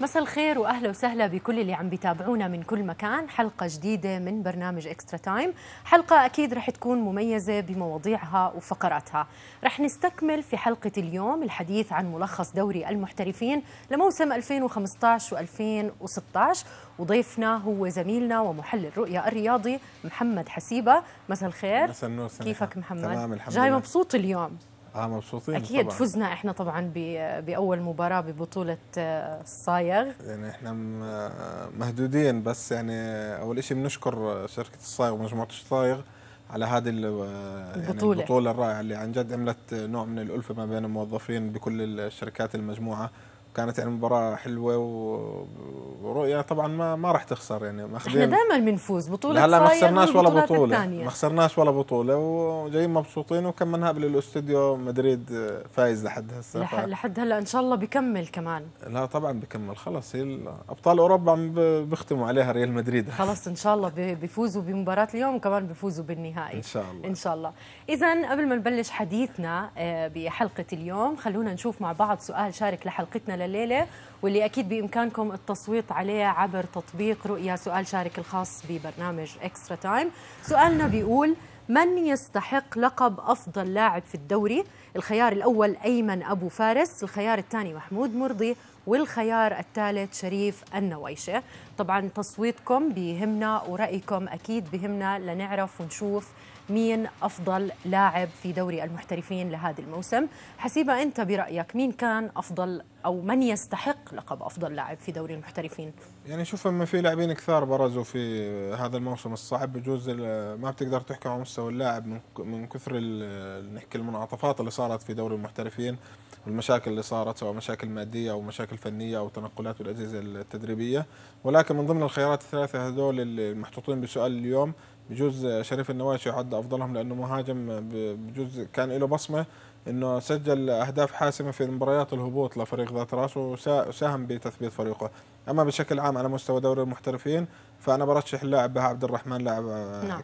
مساء الخير وأهلا وسهلا بكل اللي عم بيتابعونا من كل مكان. حلقة جديدة من برنامج اكسترا تايم حلقة أكيد رح تكون مميزة بمواضيعها وفقراتها. رح نستكمل في حلقة اليوم الحديث عن ملخص دوري المحترفين لموسم 2015 و2016 وضيفنا هو زميلنا ومحلل رؤيا الرياضي محمد حسيبة. مساء الخير. مساء النور. كيفك محمد؟ تمام الحمد جاي. مبسوط اليوم. آه مبسوطين أكيد طبعا. فزنا إحنا طبعا بأول مباراة ببطولة آه، الصايغ يعني إحنا م- مهدودين بس يعني أول شيء بنشكر شركة الصايغ ومجموعة الصايغ على هذه ال- يعني البطولة. البطولة الرائعة اللي عن جد عملت نوع من الألفة ما بين الموظفين بكل الشركات المجموعة كانت يعني مباراة حلوة و- ورؤيا طبعا ما ما راح تخسر يعني. إحنا ماخذين دائما بنفوز بطولة هلا ما خسرناش ولا الثانية. ما خسرناش ولا بطولة. وجايين مبسوطين وكمان قبل الاستوديو مدريد فايز لحد هسه. لح- ف- لحد هلا إن شاء الله بكمل كمان. لا طبعا بكمل خلص هي ال- أبطال أوروبا عم بيختموا عليها ريال مدريد. خلص إن شاء الله بيفوزوا بمباراة اليوم وكمان بيفوزوا بالنهائي. إن شاء الله. إن شاء الله. اذا قبل ما نبلش حديثنا آه، بحلقة اليوم خلونا نشوف مع بعض سؤال شارك لحلقتنا لليله واللي أكيد بإمكانكم التصويت عليه عبر تطبيق رؤيا سؤال شارك الخاص ببرنامج Extra Time سؤالنا بيقول من يستحق لقب أفضل لاعب في الدوري؟ الخيار الأول أيمن أبو فارس الخيار الثاني محمود مرضي والخيار الثالث شريف النويشة. طبعا تصويتكم بيهمنا ورأيكم أكيد بيهمنا لنعرف ونشوف مين أفضل لاعب في دوري المحترفين لهذا الموسم؟ حسيبة أنت برأيك مين كان أفضل أو من يستحق لقب أفضل لاعب في دوري المحترفين؟ يعني شوف أما في لاعبين كثار برزوا في هذا الموسم الصعب بجوز ما بتقدر تحكم على مستوى اللاعب من كثر نحكي المنعطفات اللي صارت في دوري المحترفين والمشاكل اللي صارت سواء مشاكل مادية أو مشاكل فنية أو تنقلات بالأجهزة التدريبية. ولكن من ضمن الخيارات الثلاثة هذول اللي محطوطين بسؤال اليوم بجوز شريف النواشي يعد أفضلهم لأنه مهاجم بجوز كان له بصمة إنه سجل أهداف حاسمة في مباريات الهبوط لفريق ذات رأس وسا- وساهم بتثبيت فريقه أما بشكل عام على مستوى دوري المحترفين فأنا برشح اللاعب بهاء عبد الرحمن لاعب نعم.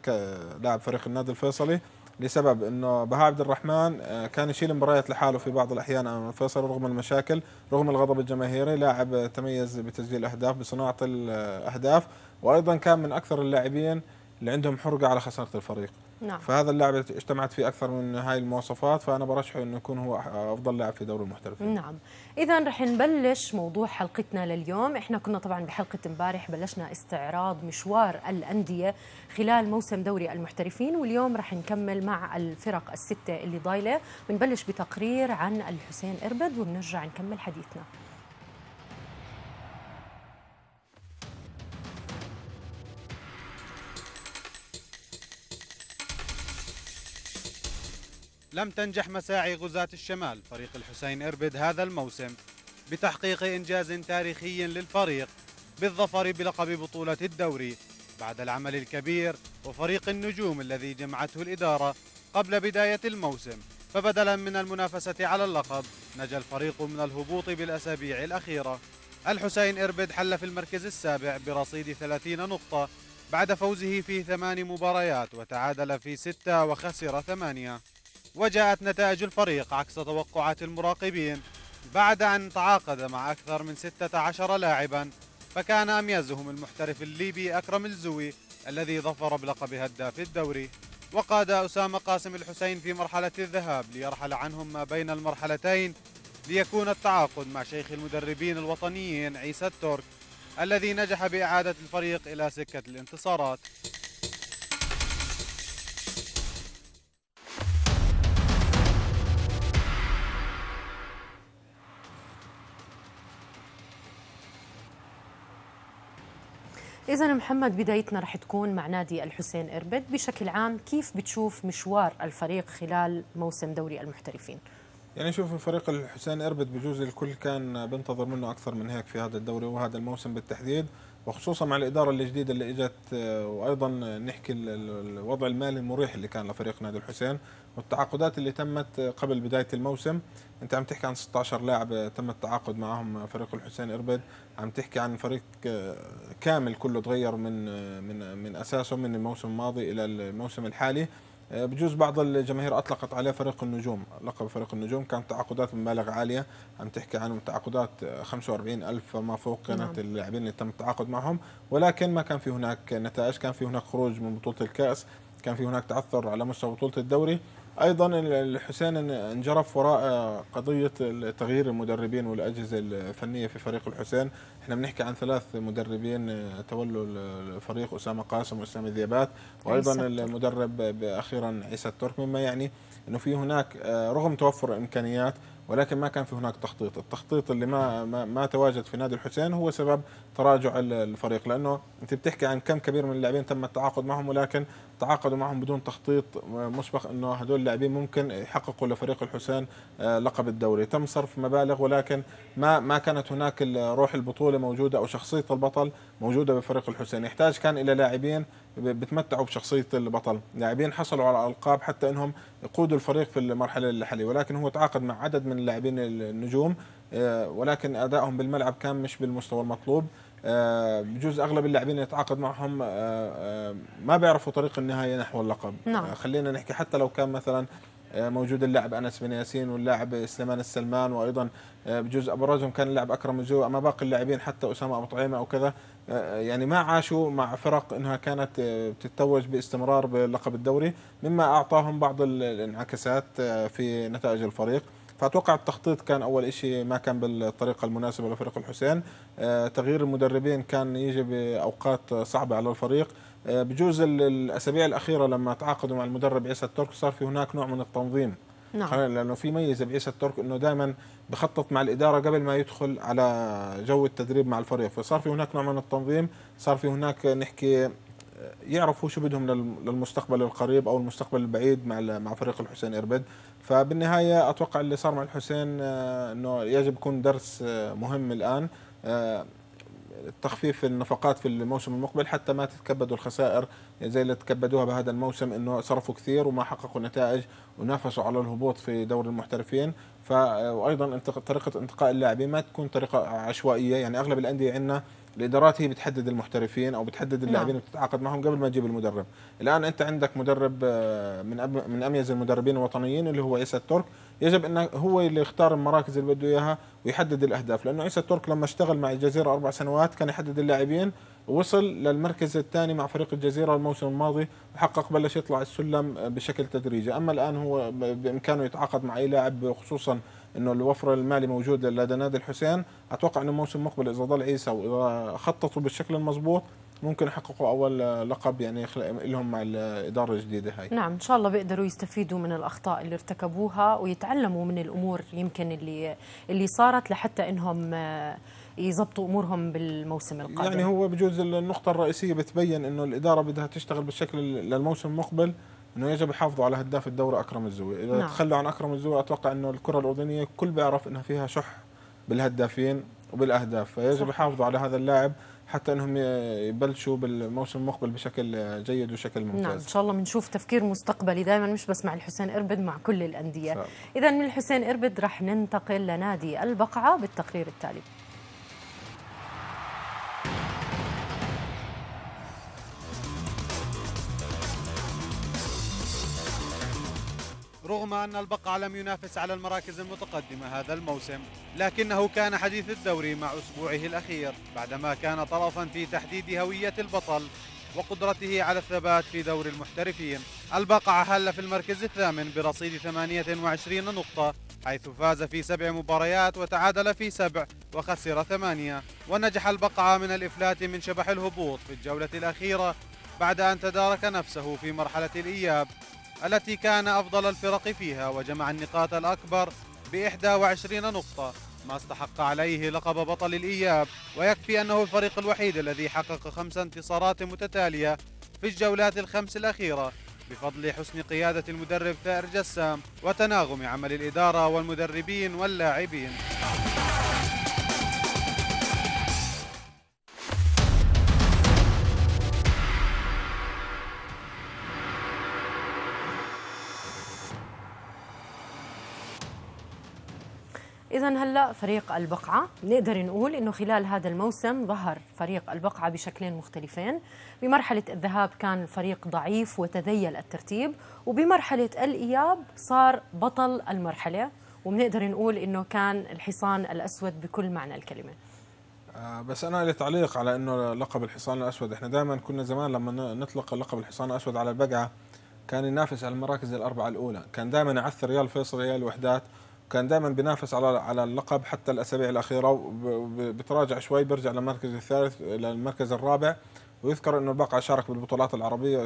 لاعب فريق النادي الفيصلي لسبب إنه بهاء عبد الرحمن آه، كان يشيل مباريات لحاله في بعض الأحيان امام الفيصل رغم المشاكل رغم الغضب الجماهيري لاعب تميز بتسجيل أهداف بصناعة الأهداف وأيضا كان من أكثر اللاعبين اللي عندهم حرقة على خسارة الفريق. نعم. فهذا اللاعب اجتمعت فيه أكثر من هاي المواصفات فأنا برشحه إنه يكون هو أفضل لاعب في دوري المحترفين. نعم. اذا رح نبلش موضوع حلقتنا لليوم. إحنا كنا طبعا بحلقة امبارح بلشنا استعراض مشوار الأندية خلال موسم دوري المحترفين واليوم رح نكمل مع الفرق الستة اللي ضايلة. بنبلش بتقرير عن الحسين إربد وبنرجع نكمل حديثنا. لم تنجح مساعي غزاة الشمال فريق الحسين إربد هذا الموسم بتحقيق إنجاز تاريخي للفريق بالظفر بلقب بطولة الدوري بعد العمل الكبير وفريق النجوم الذي جمعته الإدارة قبل بداية الموسم. فبدلا من المنافسة على اللقب نجا الفريق من الهبوط بالأسابيع الأخيرة. الحسين إربد حل في المركز السابع برصيد 30 نقطة بعد فوزه في ثمان مباريات وتعادل في ستة وخسر ثمانية. وجاءت نتائج الفريق عكس توقعات المراقبين. بعد أن تعاقد مع أكثر من 16 لاعبا فكان أميزهم المحترف الليبي أكرم الزوي الذي ظفر بلقب هداف الدوري. وقاد أسامة قاسم الحسين في مرحلة الذهاب ليرحل عنهم ما بين المرحلتين ليكون التعاقد مع شيخ المدربين الوطنيين عيسى الترك الذي نجح بإعادة الفريق إلى سكة الانتصارات. إذا محمد بدايتنا رح تكون مع نادي الحسين إربد. بشكل عام كيف بتشوف مشوار الفريق خلال موسم دوري المحترفين؟ يعني شوف فريق الحسين إربد بجوز الكل كان بينتظر منه أكثر من هيك في هذا الدوري وهذا الموسم بالتحديد وخصوصا مع الإدارة الجديدة اللي إجت آه، وأيضا نحكي ال- ال- الوضع المالي المريح اللي كان لفريق نادي الحسين. والتعاقدات اللي تمت قبل بداية الموسم أنت عم تحكي عن 16 لاعب تم التعاقد معهم فريق الحسين إربد عم تحكي عن فريق كامل كله تغير من من من أساسه من الموسم الماضي إلى الموسم الحالي. بجوز بعض الجماهير أطلقت عليه فريق النجوم لقب فريق النجوم كانت تعاقدات بمبالغ عالية. عم تحكي عن تعاقدات 45 ألف فما فوق كانت نعم. اللاعبين اللي تم التعاقد معهم. ولكن ما كان في هناك نتائج كان في هناك خروج من بطولة الكأس كان في هناك تعثر على مستوى بطولة الدوري. أيضا الحسين انجرف وراء قضية تغيير المدربين والأجهزة الفنية في فريق الحسين. إحنا بنحكي عن ثلاث مدربين تولوا الفريق أسامة قاسم وأسامة ذيابات. وأيضا المدرب أخيرا عيسى الترك مما يعني إنه في هناك رغم توفر الامكانيات ولكن ما كان في هناك تخطيط. التخطيط اللي ما ما, ما تواجد في نادي الحسين هو سبب تراجع الفريق لأنه أنت بتحكي عن كم كبير من اللاعبين تم التعاقد معهم ولكن تعاقدوا معهم بدون تخطيط مسبق إنه هدول اللاعبين ممكن يحققوا لفريق الحسين آه، لقب الدوري. تم صرف مبالغ ولكن ما ما كانت هناك روح البطولة موجودة أو شخصية البطل موجودة بفريق الحسين. يحتاج كان إلى لاعبين بتمتعوا بشخصية البطل. لاعبين حصلوا على ألقاب حتى إنهم يقودوا الفريق في المرحلة الحالية ولكن هو تعاقد مع عدد من اللاعبين النجوم آه، ولكن أدائهم بالملعب كان مش بالمستوى المطلوب. آه، بجوز أغلب اللاعبين اللي يتعاقد معهم آه، ما بيعرفوا طريق النهاية نحو اللقب. نعم. خلينا نحكي حتى لو كان مثلا موجود اللاعب أنس بن ياسين واللاعب سليمان السلمان وأيضا بجوز ابرزهم كان اللاعب أكرم الزو أما باقي اللاعبين حتى أسامة أبو طعيمة أو كذا يعني ما عاشوا مع فرق إنها كانت تتوج باستمرار بلقب الدوري مما أعطاهم بعض الانعكاسات في نتائج الفريق. فأتوقع التخطيط كان أول شيء ما كان بالطريقة المناسبة لفريق الحسين. آه، تغيير المدربين كان يجي بأوقات صعبة على الفريق. آه، بجوز الأسابيع الأخيرة لما تعاقدوا مع المدرب عيسى الترك صار في هناك نوع من التنظيم. نعم. لأنه في ميزه بعيسى الترك إنه دائما بخطط مع الإدارة قبل ما يدخل على جو التدريب مع الفريق. فصار في هناك نوع من التنظيم صار في هناك نحكي يعرفوا شو بدهم للمستقبل القريب أو المستقبل البعيد مع مع فريق الحسين إربد. فبالنهاية أتوقع اللي صار مع الحسين آه، إنه يجب يكون درس آه، مهم الآن. آه، تخفيف النفقات في الموسم المقبل حتى ما تتكبدوا الخسائر زي اللي تكبدوها بهذا الموسم إنه صرفوا كثير وما حققوا نتائج ونافسوا على الهبوط في دوري المحترفين. وأيضا طريقة انتقاء اللاعبين ما تكون طريقة عشوائية يعني أغلب الأندية عندنا الإدارات هي بتحدد المحترفين أو بتحدد نعم. اللاعبين اللي بتتعاقد معهم قبل ما تجيب المدرب. الآن أنت عندك مدرب آه، من من أميز المدربين الوطنيين اللي هو عيسى الترك. يجب أنه هو اللي يختار المراكز اللي بده إياها ويحدد الأهداف لأنه عيسى الترك لما اشتغل مع الجزيرة أربع سنوات كان يحدد اللاعبين وصل للمركز الثاني مع فريق الجزيرة الموسم الماضي وحقق بلش يطلع السلم بشكل تدريجي. أما الآن هو بإمكانه يتعاقد مع أي لاعب خصوصا إنه الوفر المالي موجود لدى نادي الحسين. أتوقع إنه الموسم المقبل إذا ضل عيسى وإذا خططوا بالشكل المضبوط ممكن يحققوا أول لقب يعني لهم مع الإدارة الجديدة هاي. نعم إن شاء الله بيقدروا يستفيدوا من الأخطاء اللي ارتكبوها ويتعلموا من الأمور يمكن اللي اللي صارت لحتى إنهم يضبطوا أمورهم بالموسم القادم. يعني هو بجوز النقطة الرئيسية بتبين إنه الإدارة بدها تشتغل بالشكل للموسم المقبل. إنه يجب يحافظوا على هداف الدوري أكرم الزوي. إذا نعم. تخلوا عن أكرم الزوي أتوقع إنه الكرة الأردنية كل بيعرف إنها فيها شح بالهدافين وبالأهداف. فيجب يحافظوا على هذا اللاعب حتى إنهم يبلشوا بالموسم المقبل بشكل جيد وشكل ممتاز. نعم إن شاء الله بنشوف تفكير مستقبلي. دائما مش بس مع الحسين إربد مع كل الأندية. اذا من الحسين إربد رح ننتقل لنادي البقعة بالتقرير التالي. رغم أن البقع لم ينافس على المراكز المتقدمة هذا الموسم لكنه كان حديث الدوري مع أسبوعه الأخير بعدما كان طرفا في تحديد هوية البطل وقدرته على الثبات في دور المحترفين. البقع حل في المركز الثامن برصيد 28 نقطة حيث فاز في سبع مباريات وتعادل في سبع وخسر ثمانية. ونجح البقعة من الإفلات من شبح الهبوط في الجولة الأخيرة بعد أن تدارك نفسه في مرحلة الإياب. التي كان أفضل الفرق فيها وجمع النقاط الأكبر ب 21 نقطة ما استحق عليه لقب بطل الإياب. ويكفي أنه الفريق الوحيد الذي حقق خمس انتصارات متتالية في الجولات الخمس الأخيرة بفضل حسن قيادة المدرب ثائر جسام وتناغم عمل الإدارة والمدربين واللاعبين. إذا هلا فريق البقعة نقدر نقول إنه خلال هذا الموسم ظهر فريق البقعة بشكلين مختلفين. بمرحلة الذهاب كان الفريق ضعيف وتذيل الترتيب وبمرحلة الإياب صار بطل المرحلة. وبنقدر نقول إنه كان الحصان الأسود بكل معنى الكلمة. آه، بس أنا لي تعليق على إنه لقب الحصان الأسود. إحنا دائما كنا زمان لما نطلق لقب الحصان الأسود على البقعة كان ينافس على المراكز الأربعة الأولى. كان دائما يعثر ريال فيصل ريال الوحدات كان دائما بينافس على على اللقب حتى الأسابيع الأخيرة بتراجع شوي بيرجع للمركز الثالث للمركز الرابع. ويذكر إنه البقعه شارك بالبطولات العربية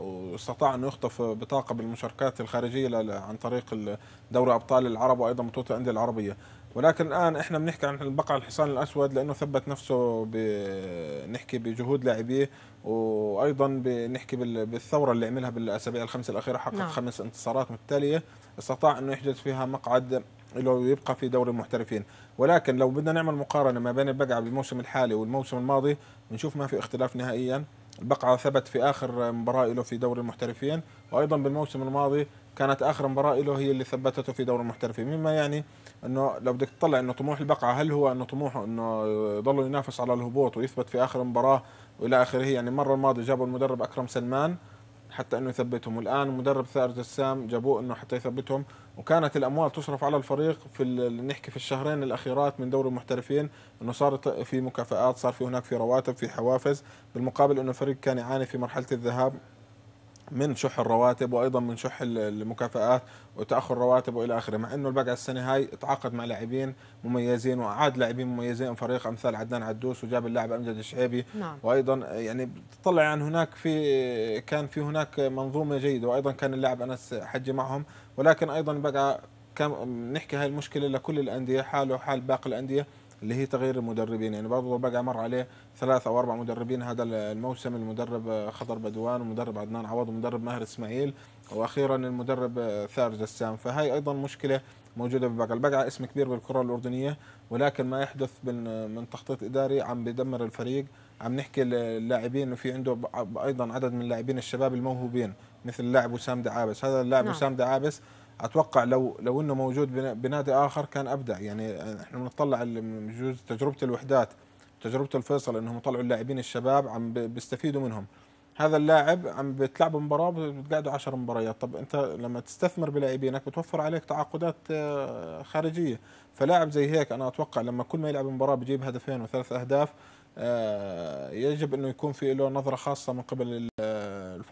واستطاع انه يخطف بطاقة بالمشاركات الخارجية عن طريق دوري أبطال العرب وأيضا بطولة الأندية العربية. ولكن الآن إحنا بنحكي عن البقعة الحصان الأسود لأنه ثبت نفسه بنحكي بجهود لاعبيه وأيضا بنحكي بالثورة اللي عملها بالأسابيع الخمسه الأخيرة حقق نعم. خمس انتصارات متتالية. استطاع أنه يحجز فيها مقعد له يبقى في دوري المحترفين. ولكن لو بدنا نعمل مقارنة ما بين البقعة بالموسم الحالي والموسم الماضي بنشوف ما في اختلاف نهائيا. البقعة ثبت في آخر مباراة له في دوري المحترفين وأيضا بالموسم الماضي كانت آخر مباراة له هي اللي ثبتته في دوري المحترفين. مما يعني إنه لو بدك تطلع إنه طموح البقعة هل هو إنه طموحه إنه يضل ينافس على الهبوط ويثبت في آخر مباراة وإلى آخره؟ يعني المرة الماضية جابوا المدرب أكرم سلمان حتى إنه يثبتهم. والان المدرب ثائر جسام جابوه إنه حتى يثبتهم. وكانت الأموال تصرف على الفريق في نحكي في الشهرين الأخيرات من دوري المحترفين إنه صارت في مكافآت صار في هناك في رواتب في حوافز بالمقابل إنه الفريق كان يعاني في مرحلة الذهاب. من شح الرواتب وأيضا من شح المكافآت وتأخر الرواتب وإلى آخره مع إنه البقعه السنة هاي تعاقد مع لاعبين مميزين واعاد لاعبين مميزين فريق أمثال عدنان عدوس وجاب اللاعب أمجد الشعيبي. نعم. وأيضا يعني تطلع عن هناك في كان في هناك منظومة جيدة وأيضا كان اللاعب أنس حجي معهم. ولكن أيضا بقى كان نحكي هاي المشكلة لكل الأندية حاله وحال باقي الأندية. اللي هي تغيير المدربين. يعني برضه بقى مر عليه ثلاث أو أربع مدربين هذا الموسم المدرب خضر بدوان ومدرب عدنان عوض ومدرب ماهر إسماعيل وأخيرا المدرب ثار جسام. فهي أيضا مشكلة موجودة ببقعه، البقعه اسم كبير بالكرة الأردنية ولكن ما يحدث من من تخطيط إداري عم بدمر الفريق، عم نحكي اللاعبين إنه في عنده أيضا عدد من اللاعبين الشباب الموهوبين مثل اللاعب وسام دعابس، هذا اللاعب نعم. وسام دعابس أتوقع لو لو إنه موجود بنادي آخر كان أبدع. يعني إحنا بنطلع بجوز تجربة الوحدات تجربة الفيصل إنهم يطلعوا اللاعبين الشباب عم بيستفيدوا منهم. هذا اللاعب عم بتلعب مباراة بتقعدوا 10 مباريات. طب أنت لما تستثمر بلاعبينك بتوفر عليك تعاقدات آه، خارجية. فلاعب زي هيك أنا أتوقع لما كل ما يلعب مباراة بجيب هدفين وثلاث أهداف آه، يجب إنه يكون في له نظرة خاصة من قبل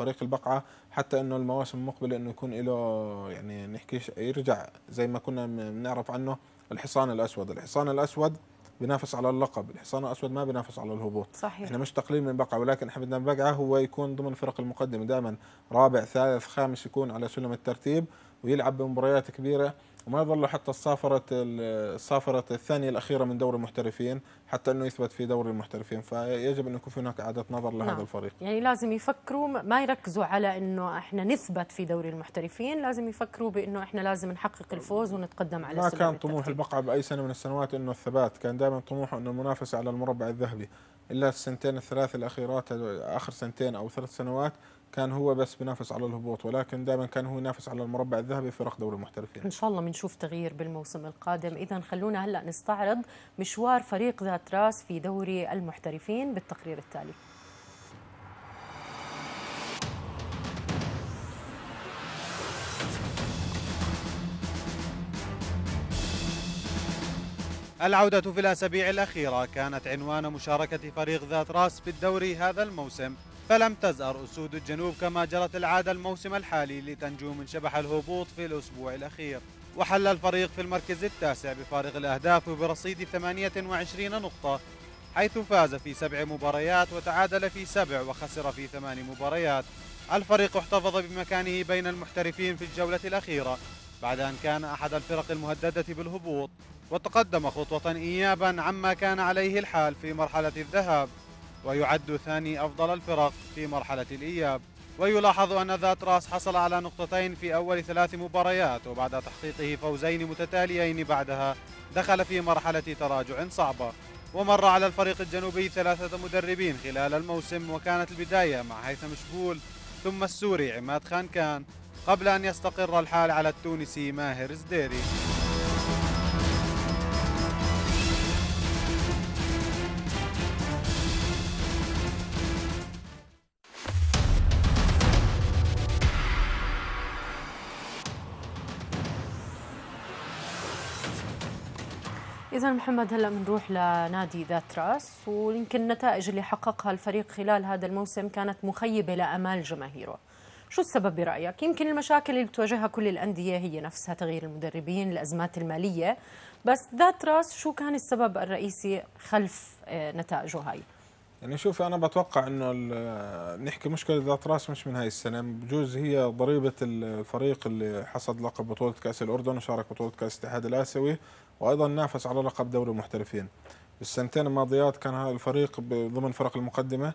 الفريق البقعة حتى إنه المواسم المقبلة إنه يكون له يعني نحكي يرجع زي ما كنا بنعرف عنه الحصان الأسود، الحصان الأسود بينافس على اللقب، الحصان الأسود ما بينافس على الهبوط. صحيح. إحنا مش تقليل من البقعة ولكن إحنا بدنا البقعة هو يكون ضمن الفرق المقدمة. دائما رابع ثالث خامس يكون على سلم الترتيب ويلعب بمباريات كبيرة. وما يظل حتى الصافرة الصافرة الثانية الأخيرة من دوري المحترفين حتى أنه يثبت في دوري المحترفين. فيجب أن يكون في هناك إعادة نظر لهذا نعم. الفريق. يعني لازم يفكروا ما يركزوا على أنه إحنا نثبت في دوري المحترفين لازم يفكروا بأنه إحنا لازم نحقق الفوز ونتقدم على ما كان طموح البقعة بأي سنة من السنوات أنه الثبات. كان دائما طموحه أنه المنافسة على المربع الذهبي. إلا السنتين الثلاث الأخيرات آخر سنتين أو ثلاث سنوات كان هو بس بينافس على الهبوط ولكن دائما كان هو ينافس على المربع الذهبي في رخ دوري المحترفين. إن شاء الله بنشوف تغيير بالموسم القادم. اذا خلونا هلأ نستعرض مشوار فريق ذات راس في دوري المحترفين بالتقرير التالي. العودة في الأسابيع الأخيرة كانت عنوان مشاركة فريق ذات راس في الدوري هذا الموسم. فلم تزأر أسود الجنوب كما جرت العادة الموسم الحالي لتنجو من شبح الهبوط في الأسبوع الأخير. وحل الفريق في المركز التاسع بفارق الأهداف وبرصيد 28 نقطة حيث فاز في سبع مباريات وتعادل في سبع وخسر في ثمان مباريات. الفريق احتفظ بمكانه بين المحترفين في الجولة الأخيرة بعد أن كان أحد الفرق المهددة بالهبوط وتقدم خطوة إيابا عما كان عليه الحال في مرحلة الذهاب. ويعد ثاني أفضل الفرق في مرحلة الإياب. ويلاحظ أن ذات رأس حصل على نقطتين في أول ثلاث مباريات وبعد تحقيقه فوزين متتاليين بعدها دخل في مرحلة تراجع صعبة. ومر على الفريق الجنوبي ثلاثة مدربين خلال الموسم وكانت البداية مع هيثم شبول ثم السوري عماد خان كان قبل أن يستقر الحال على التونسي ماهر زديري. اذا محمد هلا بنروح لنادي ذات رأس ويمكن النتائج اللي حققها الفريق خلال هذا الموسم كانت مخيبة لأمال جماهيره. شو السبب برأيك؟ يمكن المشاكل اللي بتواجهها كل الأندية هي نفسها تغيير المدربين الأزمات المالية. بس ذات رأس شو كان السبب الرئيسي خلف آه، نتائجه هاي؟ يعني شوف أنا بتوقع إنه نحكي مشكلة ذات رأس مش من هاي السنة. بجوز هي ضريبة الفريق اللي حصد لقب بطولة كأس الأردن وشارك بطولة كأس الاتحاد الآسيوي. وأيضا نافس على لقب دوري المحترفين. السنتين الماضيات كان هذا الفريق ضمن فرق المقدمة.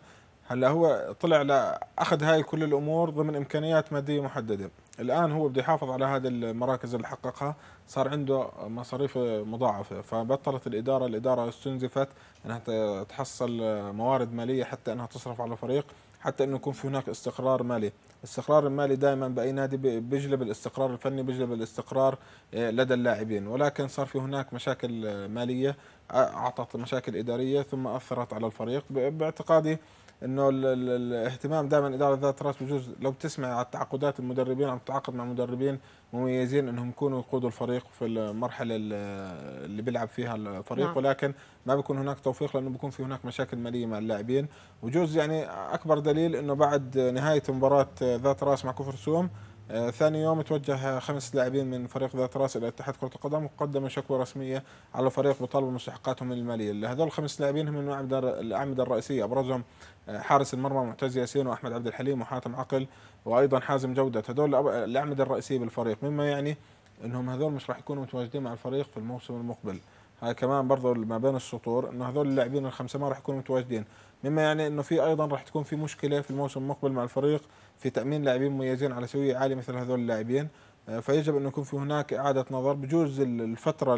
هلأ هو طلع لأخذ هاي كل الأمور ضمن إمكانيات مادية محددة. الآن هو بده يحافظ على هذه المراكز اللي حققها. صار عنده مصاريف مضاعفة. فبطلت الإدارة. الإدارة استنزفت إنها تحصل موارد مالية حتى إنها تصرف على الفريق حتى إنه يكون في هناك استقرار مالي. الاستقرار المالي دائما بأي نادي بيجلب الاستقرار الفني بيجلب الاستقرار آه، لدى اللاعبين. ولكن صار في هناك مشاكل مالية أعطت مشاكل إدارية ثم أثرت على الفريق باعتقادي إنه الاهتمام دائما إدارة ذات رأس بجوز لو بتسمع على تعاقدات المدربين عم تتعاقد مع مدربين مميزين إنهم يكونوا يقودوا الفريق في المرحلة اللي بيلعب فيها الفريق نعم. ولكن ما بيكون هناك توفيق لأنه بيكون في هناك مشاكل مالية مع اللاعبين وجوز يعني أكبر دليل إنه بعد نهاية مباراة ذات رأس مع كفر سوم ثاني يوم توجه خمس لاعبين من فريق ذات راس إلى اتحاد كرة القدم وقدموا شكوى رسمية على الفريق بطلب مستحقاتهم المالية، هذول الخمس لاعبين هم من الأعمدة الرئيسية. أبرزهم آه حارس المرمى معتز ياسين وأحمد عبد الحليم وحاتم عقل وأيضا حازم جودة، هذول الأعمدة الرئيسية بالفريق، مما يعني إنهم هذول مش راح يكونوا متواجدين مع الفريق في الموسم المقبل. هاي كمان برضه ما بين السطور إنه هذول اللاعبين الخمسة ما راح يكونوا متواجدين. مما يعني إنه في أيضا راح تكون في مشكلة في الموسم المقبل مع الفريق في تأمين لاعبين مميزين على سوية عالية مثل هذول اللاعبين. آه، فيجب انه يكون في هناك إعادة نظر. بجوز الفترة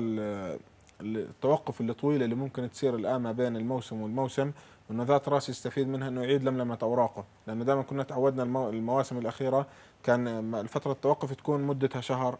التوقف الطويله اللي ممكن تصير الآن ما بين الموسم والموسم انه ذات رأس يستفيد منها إنه يعيد لملمة أوراقه. لأنه دائما كنا تعودنا المواسم الأخيرة كان فتره التوقف تكون مدتها شهر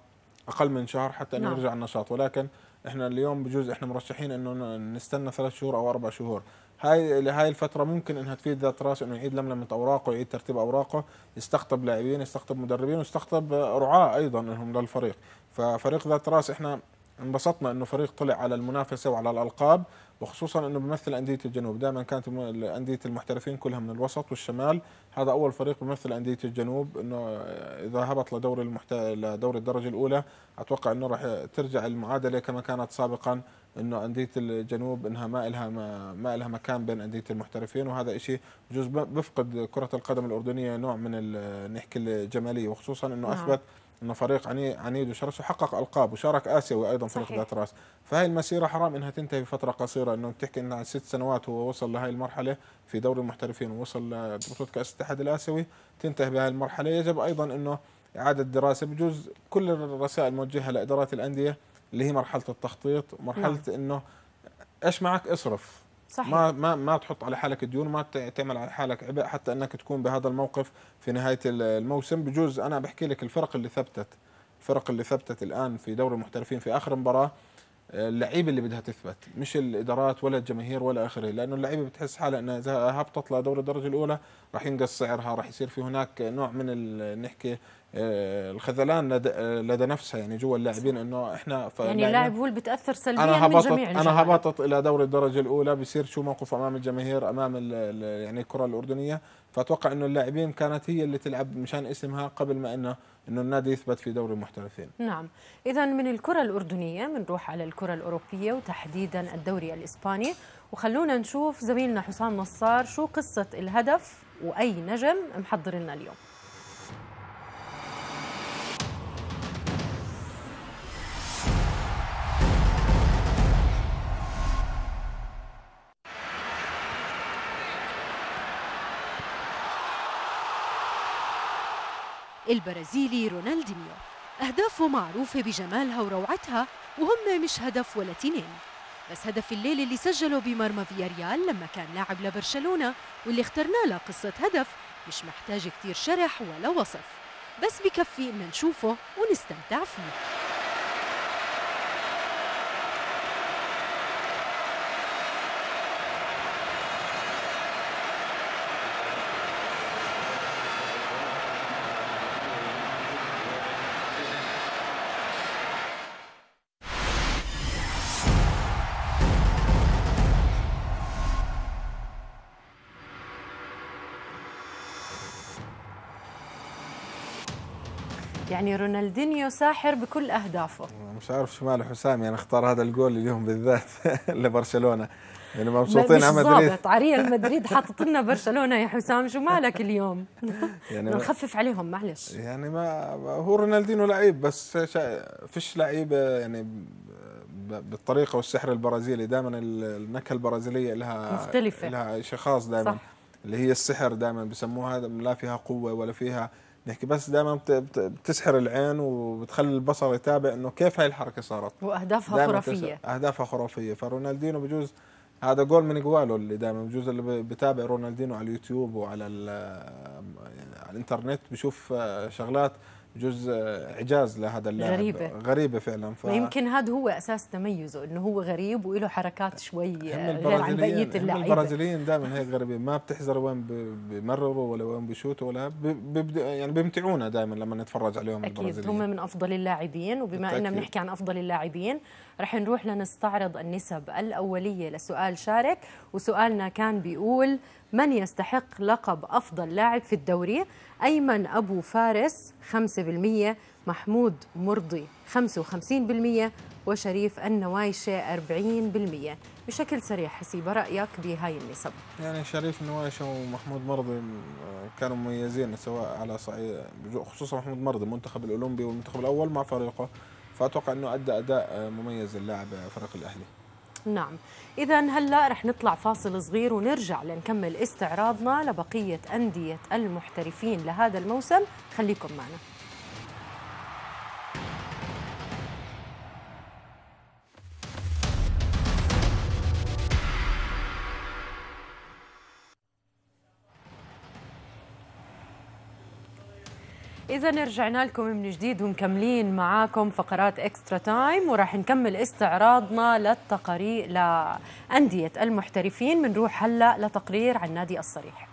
أقل من شهر حتى انه نعم. يرجع النشاط. ولكن إحنا اليوم بجوز إحنا مرشحين إنه نستنى ثلاث شهور أو أربع شهور. هاي لهاي الفترة ممكن إنها تفيد ذات راس إنه يعيد لملمه أوراقه يعيد ترتيب أوراقه يستقطب لاعبين يستقطب مدربين ويستقطب رعاة أيضا إنهم للفريق. ففريق ذات رأس إحنا انبسطنا إنه فريق طلع على المنافسة وعلى الألقاب. وخصوصا إنه بيمثل أندية الجنوب. دائما كانت انديه المحترفين كلها من الوسط والشمال. هذا أول فريق بيمثل أندية الجنوب. إنه إذا هبط لدور المحت... لدور الدرجة الأولى أتوقع إنه راح ترجع المعادلة كما كانت سابقا. إنه أندية الجنوب إنها ما لها ما, ما لها مكان بين أندية المحترفين. وهذا شيء بجوز بفقد كرة القدم الأردنية نوع من نحكي الجمالية. وخصوصا إنه نعم. أثبت انه فريق عنيد وشرس وحقق ألقاب وشارك اسيوي أيضا فريق ذات رأس. فهي المسيرة حرام إنها تنتهي بفتره قصيرة إنه بتحكي إنها ست سنوات هو وصل لهي المرحلة في دوري المحترفين ووصل لبطوله كأس الاتحاد الآسيوي تنتهي بهذه المرحلة. يجب أيضا إنه إعادة دراسه بجوز كل الرسائل موجهة لإدارات الأندية اللي هي مرحلة التخطيط مرحلة نعم. إنه إيش معك؟ اصرف. صحيح. ما ما ما تحط على حالك ديون ما تعمل على حالك عبء حتى أنك تكون بهذا الموقف في نهاية الموسم بجوز أنا بحكي لك الفرق اللي ثبتت الفرق اللي ثبتت الآن في دوري المحترفين في آخر مباراة اللعيبة اللي بدها تثبت مش الإدارات ولا الجماهير ولا آخره لأنه اللعيبة بتحس حالها إنها إذا هبطت لدوري الدرجة الأولى راح ينقص سعرها راح يصير في هناك نوع من نحكي آه، الخذلان لدى, لدى نفسها يعني جوا اللاعبين إنه إحنا يعني اللاعب هو اللي بتأثر سلبيا أنا من جميع أنا هبطت إلى دوري الدرجة الأولى بصير شو موقفه أمام الجماهير أمام يعني الكرة الأردنية. فأتوقع إنه اللاعبين كانت هي اللي تلعب مشان اسمها قبل ما انه إنه النادي يثبت في دوري المحترفين. نعم. اذا من الكرة الأردنية بنروح على الكرة الأوروبية وتحديدا الدوري الإسباني. وخلونا نشوف زميلنا حسام نصار شو قصة الهدف وأي نجم محضر لنا اليوم. البرازيلي رونالدينيو. أهدافه معروفة بجمالها وروعتها وهم مش هدف ولا تنين. بس هدف الليل اللي سجله بمرمى فياريال لما كان لاعب لبرشلونة واللي اخترنا له قصة هدف مش محتاج كتير شرح ولا وصف. بس بكفي إن نشوفه ونستمتع فيه. يعني رونالدينيو ساحر بكل أهدافه. مش عارف شو ماله حسام يعني اختار هذا الجول اليوم بالذات لبرشلونة. يعني مبسوطين على مدريد. على ريال مدريد حاطط لنا برشلونة. يا حسام شو مالك اليوم؟ يعني نخفف عليهم معلش. يعني ما هو رونالدينو لعيب بس فيش لعيب يعني بالطريقة والسحر البرازيلي. دائما النكهة البرازيلية لها مختلفة. لها شيء خاص دائما. اللي هي السحر دائما. بسموها لا فيها قوة ولا فيها نحكي بس دائما بتسحر العين وبتخلي البصر يتابع إنه كيف هاي الحركة صارت. وأهدافها خرافية. أهدافها خرافية. فرونالدينو بجوز هذا جول من جوالو اللي دائما بجوز اللي بتابع رونالدينو على اليوتيوب وعلى يعني على الإنترنت بشوف شغلات بجوز إعجاز لهذا اللاعب غريبة. غريبة فعلا. ف... يمكن هذا هو أساس تميزه إنه هو غريب وله حركات شوي غير عن بقيه اللعيبة. البرازيليين دائما هيك غريبين. ما بتحذر وين بمرروا ولا وين بيشوتوا ولا يعني بيمتعونا دائما لما نتفرج عليهم أكيد هم من أفضل اللاعبين وبما إننا بنحكي عن أفضل اللاعبين رح نروح لنستعرض النسب الأولية لسؤال شارك وسؤالنا كان بيقول من يستحق لقب أفضل لاعب في الدوري؟ أيمن أبو فارس 5% محمود مرضي 55% وشريف النوايشة 40% بشكل سريع حسيبة رأيك بهاي النسب. يعني شريف النوايشة ومحمود مرضي كانوا مميزين سواء على صعيد خصوصا محمود مرضي المنتخب الأولمبي والمنتخب الأول مع فريقه. فأتوقع أنه أدى أداء مميز اللاعب فريق الأهلي. نعم. إذا هلا رح نطلع فاصل صغير ونرجع لنكمل استعراضنا لبقية أندية المحترفين لهذا الموسم. خليكم معنا. إذا رجعنا لكم من جديد ومكملين معاكم فقرات اكسترا تايم وراح نكمل استعراضنا للتقارير لأندية المحترفين. بنروح هلأ لتقرير عن نادي الصريح.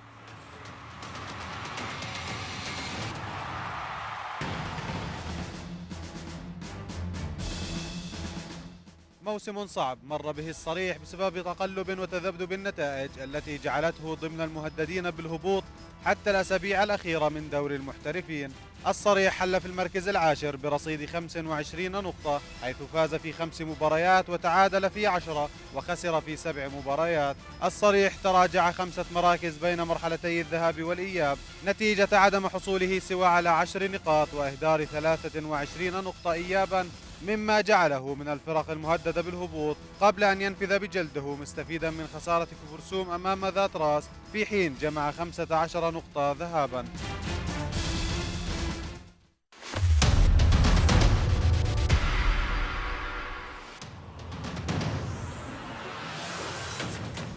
موسم صعب مر به الصريح بسبب تقلب وتذبذب النتائج التي جعلته ضمن المهددين بالهبوط حتى الأسابيع الأخيرة من دوري المحترفين. الصريح حل في المركز العاشر برصيد 25 نقطة حيث فاز في خمس مباريات وتعادل في عشرة وخسر في سبع مباريات. الصريح تراجع خمسة مراكز بين مرحلتي الذهاب والإياب نتيجة عدم حصوله سوى على عشر نقاط وإهدار 23 نقطة إيابا. مما جعله من الفرق المهددة بالهبوط قبل أن ينفذ بجلده مستفيدا من خسارة كفرسوم أمام ذات راس في حين جمع 15 نقطة ذهابا.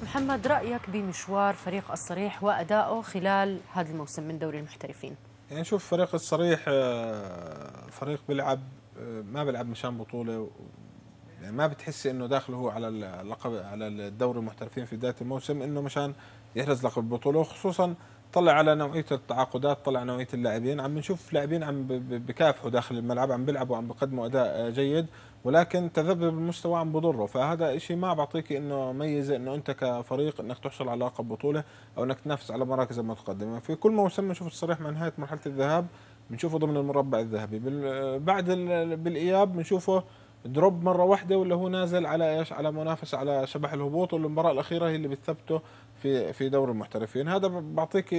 محمد رأيك بمشوار فريق الصريح وأدائه خلال هذا الموسم من دوري المحترفين؟ يعني شوف فريق الصريح آه، فريق بيلعب ما بيلعب مشان بطولة يعني ما بتحسي إنه داخله هو على اللقب على الدوري المحترفين في بداية الموسم إنه مشان يحرز لقب البطولة وخصوصا طلع على نوعية التعاقدات طلع نوعية اللاعبين. عم نشوف لاعبين عم بكافحوا داخل الملعب عم بيلعبوا عم بقدموا أداء جيد ولكن تذبذب المستوى عم بضره. فهذا شيء ما بعطيك إنه ميزة إنه أنت كفريق إنك تحصل على لقب بطولة أو إنك تنافس على مراكز المتقدمة. في كل موسم بنشوف الصريح مع نهاية مرحلة الذهاب بنشوفه ضمن المربع الذهبي. بعد بالإياب بنشوفه دروب مرة واحدة ولا هو نازل على إيش؟ على منافسه على شبح الهبوط والمباراة الأخيرة هي اللي بتثبته في في دوري المحترفين. هذا بعطيك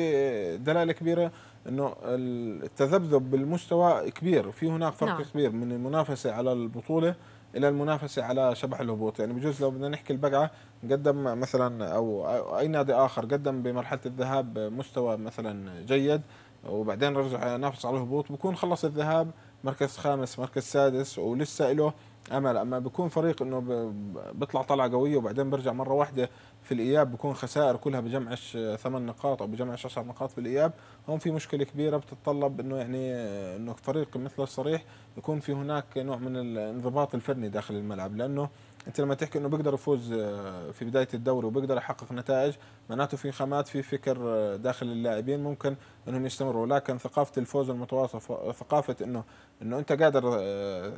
دلالة كبيرة إنه التذبذب بالمستوى كبير في هناك فرق نعم. كبير من المنافسة على البطولة إلى المنافسة على شبح الهبوط. يعني بجوز لو بدنا نحكي البقعة قدم مثلا أو أي نادي آخر قدم بمرحلة الذهاب مستوى مثلا جيد وبعدين رجع ينافس على الهبوط بكون خلص الذهاب مركز خامس مركز سادس ولسه له أمل. أما بيكون فريق إنه بيطلع طلعة قوية وبعدين بيرجع مرة واحدة في الإياب بكون خسائر كلها بجمعش ثمان نقاط أو بجمعش 10 نقاط في الإياب. هون في مشكلة كبيرة بتتطلب إنه يعني إنه فريق مثل الصريح يكون في هناك نوع من الانضباط الفني داخل الملعب لأنه انت لما تحكي انه بيقدر يفوز آه، في بداية الدوري وبيقدر يحقق نتائج معناته في خامات في فكر آه، داخل اللاعبين ممكن انهم يستمروا. لكن ثقافة الفوز المتواصل ثقافة انه انه انت قادر آه،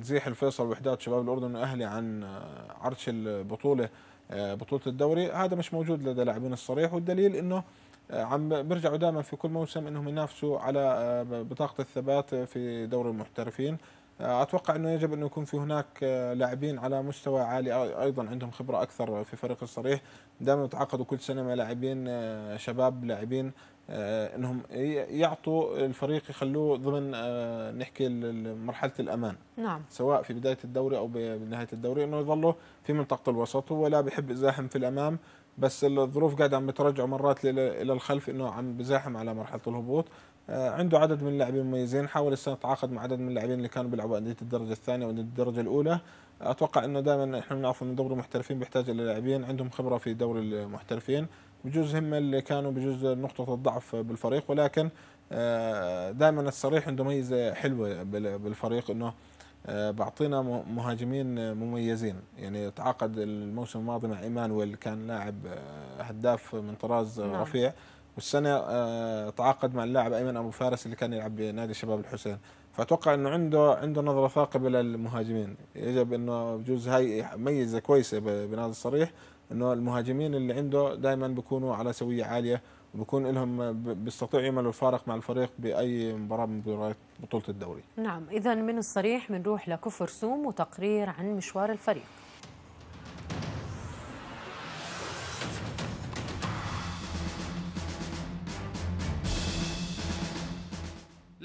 تزيح الفيصل وحدات شباب الأردن واهلي عن عرش البطولة بطولة الدوري هذا مش موجود لدى لاعبين الصريح. والدليل انه عم بيرجعوا دائما في كل موسم انهم ينافسوا على بطاقة الثبات في دوري المحترفين. أتوقع إنه يجب انه يكون في هناك لاعبين على مستوى عالي أيضا عندهم خبرة أكثر في فريق الصريح. دائما يتعاقدوا كل سنة مع لاعبين شباب لاعبين إنهم يعطوا الفريق يخلوه ضمن نحكي مرحلة الأمان. نعم. سواء في بداية الدوري أو بنهاية الدوري إنه يظلوا في منطقة الوسط هو لا بيحب يزاحم في الأمام. بس الظروف قاعدة عم بترجعه مرات إلى الخلف إنه عم بزاحم على مرحلة الهبوط. آه، عنده عدد من اللاعبين مميزين حاول السنة يتعاقد مع عدد من اللاعبين اللي كانوا بيلعبوا أندية الدرجة الثانية وأندية الدرجة الأولى. أتوقع إنه دائما إحنا بنعرف انه دوري المحترفين بيحتاج إلى لاعبين عندهم خبرة في دوري المحترفين. بجوز هم اللي كانوا بجوز نقطة الضعف بالفريق ولكن آه، دائما الصريح عنده ميزة حلوة بالفريق إنه آه، بعطينا مهاجمين مميزين. يعني تعاقد الموسم الماضي مع إيمانويل كان لاعب هداف من طراز نعم. رفيع. والسنة آه، تعاقد مع اللاعب أيمن أبو فارس اللي كان يلعب بنادي شباب الحسين فأتوقع إنه عنده عنده نظرة ثاقبة للمهاجمين يجب إنه بجوز هاي ميزة كويسة بنادي الصريح إنه المهاجمين اللي عنده دائما بيكونوا على سوية عالية وبكون لهم بيستطيعوا يعملوا الفارق مع الفريق بأي مباراة من مباريات بطولة الدوري. نعم، اذا من الصريح بنروح لكفر سوم وتقرير عن مشوار الفريق.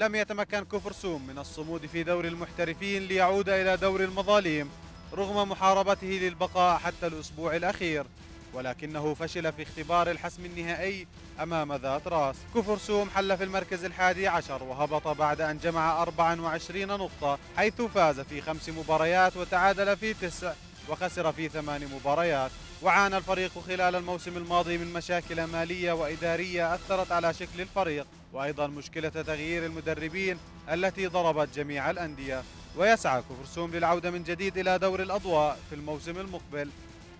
لم يتمكن كفر سوم من الصمود في دور المحترفين ليعود إلى دور المظاليم رغم محاربته للبقاء حتى الأسبوع الأخير. ولكنه فشل في اختبار الحسم النهائي أمام ذات راس. كفر سوم حل في المركز الحادي عشر وهبط بعد أن جمع 24 نقطة حيث فاز في خمس مباريات وتعادل في تسع وخسر في ثمان مباريات. وعانى الفريق خلال الموسم الماضي من مشاكل مالية وإدارية أثرت على شكل الفريق وأيضا مشكلة تغيير المدربين التي ضربت جميع الأندية. ويسعى كفرسوم للعودة من جديد إلى دور الأضواء في الموسم المقبل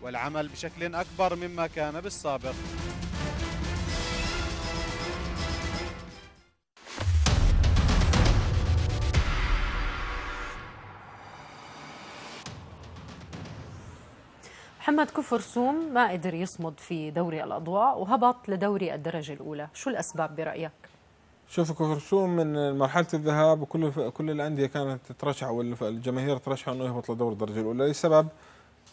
والعمل بشكل أكبر مما كان بالسابق. محمد كفر سوم ما قدر يصمد في دوري الأضواء وهبط لدوري الدرجة الأولى شو الأسباب برأيك؟ شوف كفر سوم من مرحلة الذهاب وكل كل الأندية كانت ترشح والجماهير ترشح أنه يهبط لدوري الدرجة الأولى لسبب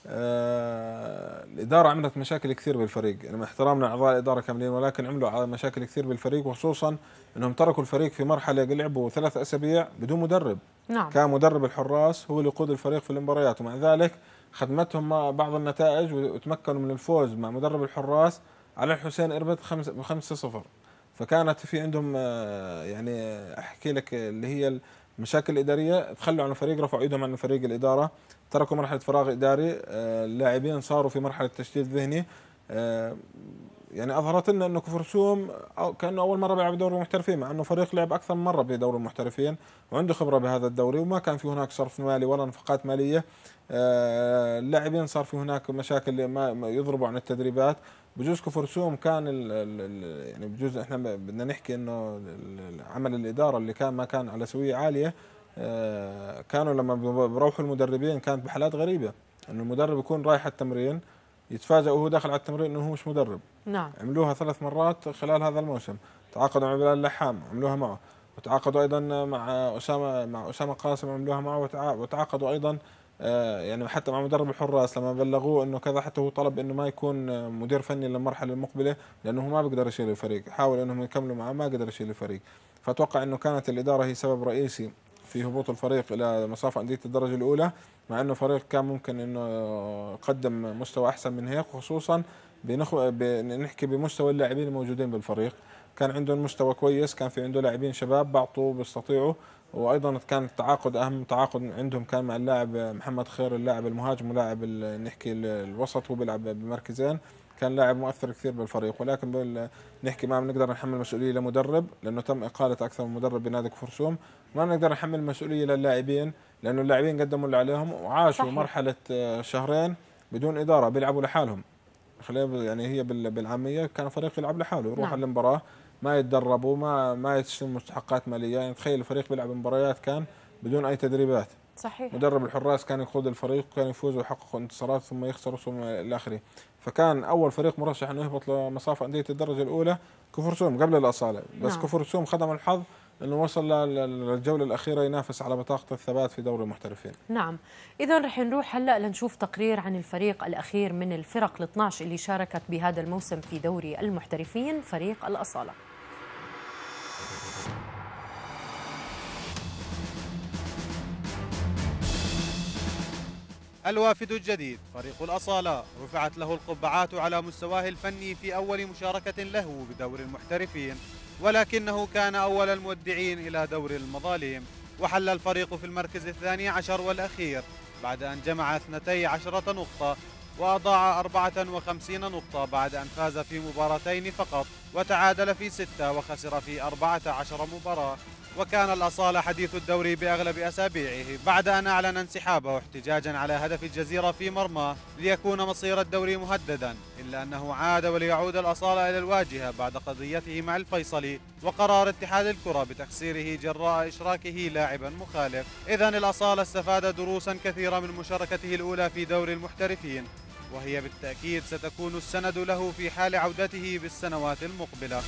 آه الإدارة عملت مشاكل كثير بالفريق يعني احترامنا أعضاء الإدارة كاملين ولكن عملوا مشاكل كثير بالفريق وخصوصا أنهم تركوا الفريق في مرحلة لعبوا ثلاث أسابيع بدون مدرب نعم. كان مدرب الحراس هو اللي يقود الفريق في المباريات ومع ذلك خدمتهم بعض النتائج وتمكنوا من الفوز مع مدرب الحراس على الحسين إربد 5 0 فكانت في عندهم آه، يعني أحكي لك اللي هي المشاكل الإدارية. تخلوا عن الفريق رفعوا إيدهم عن فريق الإدارة. تركوا مرحلة فراغ إداري آه، اللاعبين صاروا في مرحلة تشتيت ذهني. آه، يعني أظهرت لنا أنه كفرسوم كأنه أول مرة بيلعب دوري المحترفين مع أنه فريق لعب أكثر من مرة بدوري المحترفين وعنده خبرة بهذا الدوري وما كان في هناك صرف مالي ولا نفقات مالية. اللاعبين صار في هناك مشاكل ما يضربوا عن التدريبات. بجوز كفرسوم كان ال ال يعني بجوز إحنا بدنا نحكي إنه عمل الإدارة اللي كان ما كان على سوية عالية. آه، كانوا لما بروحوا المدربين كانت بحالات غريبة إنه المدرب يكون رايح التمرين يتفاجئ وهو داخل على التمرين إنه هو مش مدرب. نعم. عملوها ثلاث مرات خلال هذا الموسم. تعاقدوا مع بلال اللحام عملوها معه. وتعاقدوا أيضا مع أسامة مع أسامة قاسم عملوها معه. وتعاقدوا أيضا آه، يعني حتى مع مدرب الحراس لما بلغوه إنه كذا حتى هو طلب إنه ما يكون مدير فني للمرحلة المقبلة لأنه هو ما بيقدر يشيل الفريق. حاول إنهم يكملوا معه ما قدر يشيل الفريق. فأتوقع إنه كانت الإدارة هي سبب رئيسي في هبوط الفريق إلى مصاف أندية الدرجة الأولى. مع إنه فريق كان ممكن إنه يقدم مستوى أحسن من هيك خصوصا بنخو... بنحكي بمستوى اللاعبين الموجودين بالفريق. كان عندهم مستوى كويس كان في عنده لاعبين شباب بعطوا بيستطيعوا. وأيضا كان التعاقد أهم تعاقد عندهم كان مع اللاعب محمد خير اللاعب المهاجم ولاعب نحكي الوسط هو بيلعب بمركزين. كان لاعب مؤثر كثير بالفريق. ولكن نحكي ما بنقدر نحمل مسؤولية لمدرب لأنه تم إقالة أكثر من مدرب بنادي كفرسوم. ما بنقدر نحمل مسؤولية للاعبين. لأنه اللاعبين قدموا اللي عليهم وعاشوا صحيح. مرحلة آه، شهرين بدون إدارة بيلعبوا لحالهم خلينا يعني هي بالعامية كان فريق يلعب لحاله يروح نعم. المباراة ما يتدربوا ما ما يستلموا مستحقات مالية يعني تخيل الفريق بيلعب مباريات كان بدون أي تدريبات صحيح مدرب الحراس كان يقود الفريق كان يفوز ويحقق انتصارات ثم يخسر ثم إلى آخره فكان أول فريق مرشح إنه يهبط لمصاف أندية الدرجة الأولى كفر سوم قبل الأصالة بس نعم. كفر سوم خدم الحظ إنه وصل لل- للجولة الأخيرة ينافس على بطاقة الثبات في دوري المحترفين. نعم. إذا رح نروح هلأ لنشوف تقرير عن الفريق الأخير من الفرق ال 12 اللي شاركت بهذا الموسم في دوري المحترفين فريق الأصالة. الوافد الجديد فريق الأصالة رفعت له القبعات على مستواه الفني في أول مشاركة له بدور المحترفين. ولكنه كان أول المودعين إلى دور المظالم. وحل الفريق في المركز الثاني عشر والأخير بعد أن جمع 12 نقطة وأضاع 54 نقطة بعد أن فاز في مباراتين فقط وتعادل في ستة وخسر في 14 مباراة. وكان الأصالة حديث الدوري بأغلب أسابيعه بعد أن أعلن انسحابه احتجاجا على هدف الجزيرة في مرماه ليكون مصير الدوري مهددا إلا أنه عاد وليعود الأصالة إلى الواجهة بعد قضيته مع الفيصلي وقرار اتحاد الكرة بتخسيره جراء إشراكه لاعبا مخالف. إذا الأصالة استفاد دروسا كثيرة من مشاركته الأولى في دوري المحترفين وهي بالتأكيد ستكون السند له في حال عودته بالسنوات المقبلة.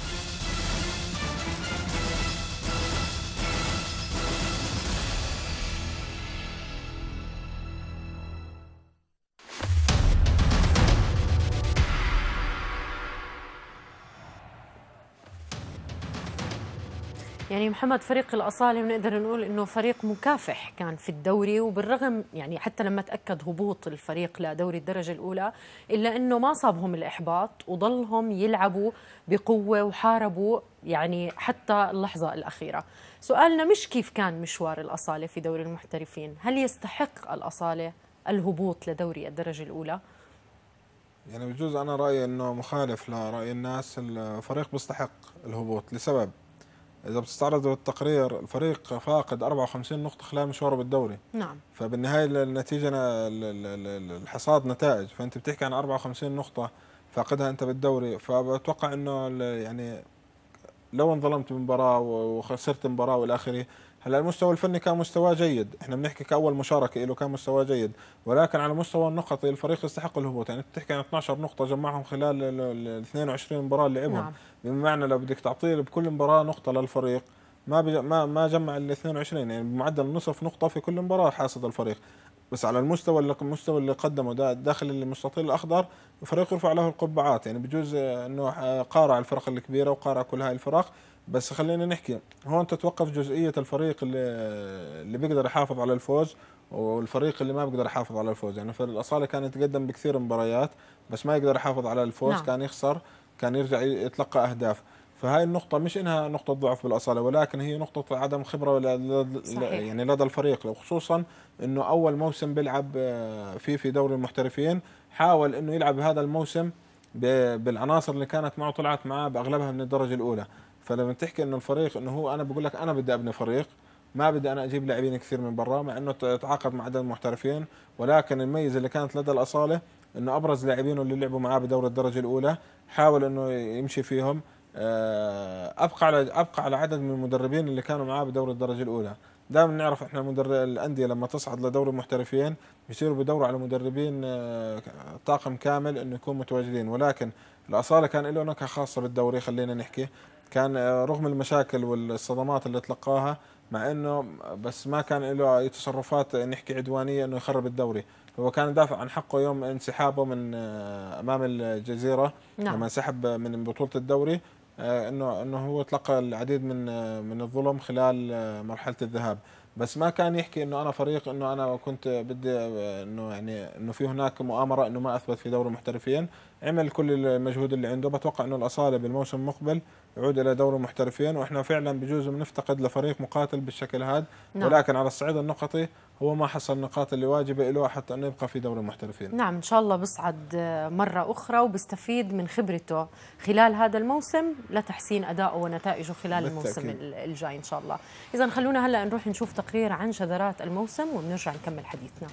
يعني محمد فريق الأصالة بنقدر نقول إنه فريق مكافح كان في الدوري وبالرغم يعني حتى لما تأكد هبوط الفريق لدوري الدرجة الأولى إلا إنه ما صابهم الإحباط وضلهم يلعبوا بقوة وحاربوا يعني حتى اللحظة الأخيرة. سؤالنا مش كيف كان مشوار الأصالة في دوري المحترفين؟ هل يستحق الأصالة الهبوط لدوري الدرجة الأولى؟ يعني بجوز أنا رأيي إنه مخالف لرأي الناس الفريق بيستحق الهبوط لسبب. إذا بتستعرضوا التقرير الفريق فاقد 54 نقطة خلال مشواره بالدوري. نعم. فبالنهاية النتيجة ال- ال- ال- الحصاد نتائج. فأنت بتحكي عن 54 نقطة فاقدها أنت بالدوري. فبتوقع إنه يعني لو انظلمت بمباراة وخسرت مباراة والى آخره هلا المستوى الفني كان مستواه جيد. إحنا بنحكي كأول مشاركة له كان مستواه جيد. ولكن على مستوى النقطي الفريق يستحق الهبوط يعني بتحكي عن 12 نقطة جمعهم خلال ال- ال 22 مباراة اللي لعبهم. نعم. بمعنى لو بدك تعطيه بكل مباراة نقطة للفريق ما بج... ما ما جمع ال 22 يعني بمعدل نصف نقطة في كل مباراة حاصد الفريق. بس على المستوى اللي المستوى اللي قدمه دا داخل المستطيل الأخضر الفريق يرفع له القبعات. يعني بجوز إنه آه، قارع الفرق الكبيرة وقارع كل هاي الفرق. بس خلينا نحكي هون تتوقف جزئية الفريق اللي اللي بيقدر يحافظ على الفوز والفريق اللي ما بيقدر يحافظ على الفوز يعني في الأصالة كان يتقدم بكثير مباريات بس ما يقدر يحافظ على الفوز نعم. كان يخسر كان يرجع يتلقى أهداف فهاي النقطة مش إنها نقطة ضعف بالأصالة ولكن هي نقطة عدم خبرة ل- ل- صحيح. يعني لدى الفريق وخصوصا إنه أول موسم بيلعب آه، فيه في دوري المحترفين حاول إنه يلعب هذا الموسم بالعناصر اللي كانت معه طلعت معاه بأغلبها من الدرجة الأولى فلما تحكي إنه الفريق إنه هو أنا بقول لك أنا بدي أبني فريق ما بدي أنا أجيب لاعبين كثير من برا مع إنه تعاقد مع عدد محترفين. ولكن الميزة اللي كانت لدى الأصالة إنه أبرز لاعبينه اللي لعبوا معاه بدوري الدرجة الأولى حاول إنه يمشي فيهم آه، أبقى على أبقى على عدد من المدربين اللي كانوا معاه بدوري الدرجة الأولى. دائما نعرف إحنا المدرب الأندية لما تصعد لدوري المحترفين بيصيروا بدوروا على مدربين آه، طاقم كامل إنه يكون متواجدين. ولكن الأصالة كان له نكهة خاصة بالدوري خلينا نحكي. كان آه، رغم المشاكل والصدمات اللي تلقاها مع إنه بس ما كان له أي تصرفات نحكي عدوانية إنه يخرب الدوري. هو كان يدافع عن حقه يوم انسحابه من آه، أمام الجزيرة. نعم. لما انسحب من بطولة الدوري آه، إنه إنه هو تلقى العديد من من الظلم خلال مرحلة الذهاب. بس ما كان يحكي إنه أنا فريق إنه أنا كنت بدي إنه يعني إنه في هناك مؤامرة إنه ما أثبت في دوري المحترفين عمل كل المجهود اللي عنده. بتوقع إنه الأصالة بالموسم المقبل يعود إلى دوري المحترفين وإحنا فعلا بجوز بنفتقد لفريق مقاتل بالشكل هذا نعم. ولكن على الصعيد النقطي هو ما حصل النقاط اللي واجبة له حتى انه يبقى في دوري المحترفين نعم إن شاء الله بصعد مرة أخرى وبيستفيد من خبرته خلال هذا الموسم لتحسين أدائه ونتائجه خلال الموسم بالتأكيد. الجاي إن شاء الله إذا خلونا هلأ نروح نشوف تقرير عن شذرات الموسم وبنرجع نكمل حديثنا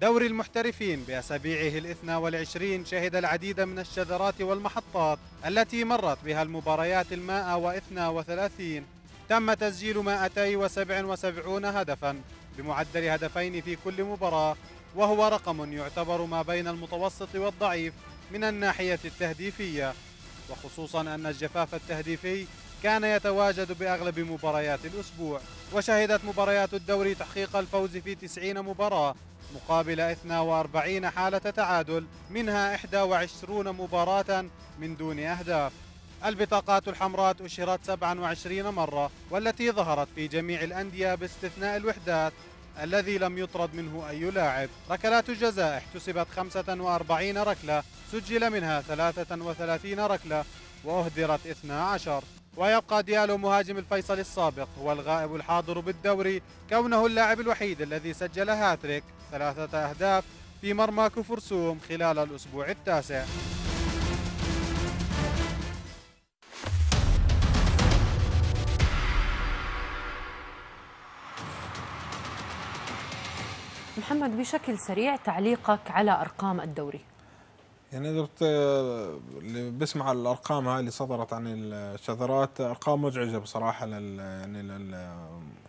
دوري المحترفين بأسابيعه الاثنى والعشرين شهد العديد من الشذرات والمحطات التي مرت بها المباريات المائة واثنى وثلاثين. تم تسجيل 277 هدفا بمعدل هدفين في كل مباراة وهو رقم يعتبر ما بين المتوسط والضعيف من الناحية التهديفية. وخصوصا أن الجفاف التهديفي كان يتواجد بأغلب مباريات الأسبوع وشهدت مباريات الدوري تحقيق الفوز في 90 مباراة مقابل 42 حالة تعادل منها 21 مباراة من دون أهداف. البطاقات الحمراء أشهرت 27 مرة والتي ظهرت في جميع الأندية باستثناء الوحدات. الذي لم يطرد منه أي لاعب. ركلات الجزاء احتسبت 45 ركلة سجل منها 33 ركلة وأهدرت 12 ويبقى ديالو مهاجم الفيصل السابق هو الغائب الحاضر بالدوري كونه اللاعب الوحيد الذي سجل هاتريك ثلاثة أهداف في مرمى كفرسوم خلال الأسبوع التاسع. محمد بشكل سريع تعليقك على أرقام الدوري. يعني إذا اللي بيسمع الأرقام هاي اللي صدرت عن الشذرات أرقام مزعجة بصراحة لل يعني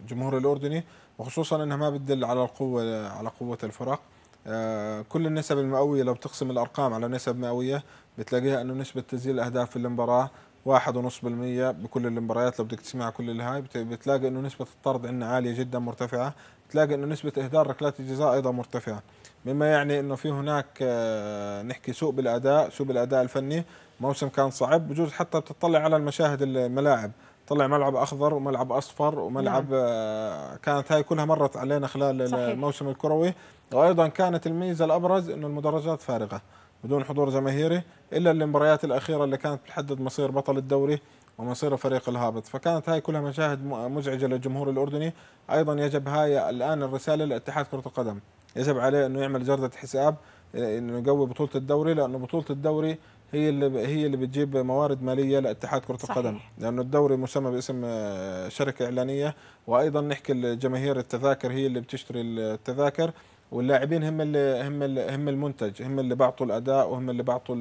للجمهور الأردني وخصوصا إنها ما بتدل على القوة على قوة الفرق. آه، كل النسب المئوية لو بتقسم الأرقام على نسب مئوية بتلاقيها إنه نسبة تسجيل الاهداف في المباراة واحد ونص بالمية بكل المباريات لو بدك تسمع كل الهاي بتلاقي إنه نسبة الطرد عندنا عالية جدا مرتفعة. تلاقي إنه نسبة إهدار ركلات الجزاء أيضا مرتفعة. مما يعني إنه في هناك آه، نحكي سوء بالأداء سوء بالأداء الفني. موسم كان صعب بجوز حتى بتطلع على المشاهد الملاعب. طلع ملعب أخضر وملعب أصفر وملعب نعم. آه، كانت هاي كلها مرت علينا خلال صحيح. الموسم الكروي. وأيضا كانت الميزة الأبرز إنه المدرجات فارغة. بدون حضور جماهيري إلا المباريات الأخيرة اللي كانت تحدد مصير بطل الدوري ومصير فريق الهابط. فكانت هاي كلها مشاهد مزعجة للجمهور الأردني. أيضا يجب هاي الآن الرسالة لاتحاد كرة القدم. يجب عليه إنه يعمل جردة حساب إنه يقوي بطولة الدوري لأنه بطولة الدوري هي اللي هي اللي بتجيب موارد مالية لاتحاد كرة صحيح. القدم. لأنه الدوري مسمى باسم آه، شركة إعلانية. وأيضا نحكي الجماهير التذاكر هي اللي بتشتري التذاكر. واللاعبين هم اللي هم اللي هم المنتج هم اللي بعطوا الأداء وهم اللي بعطوا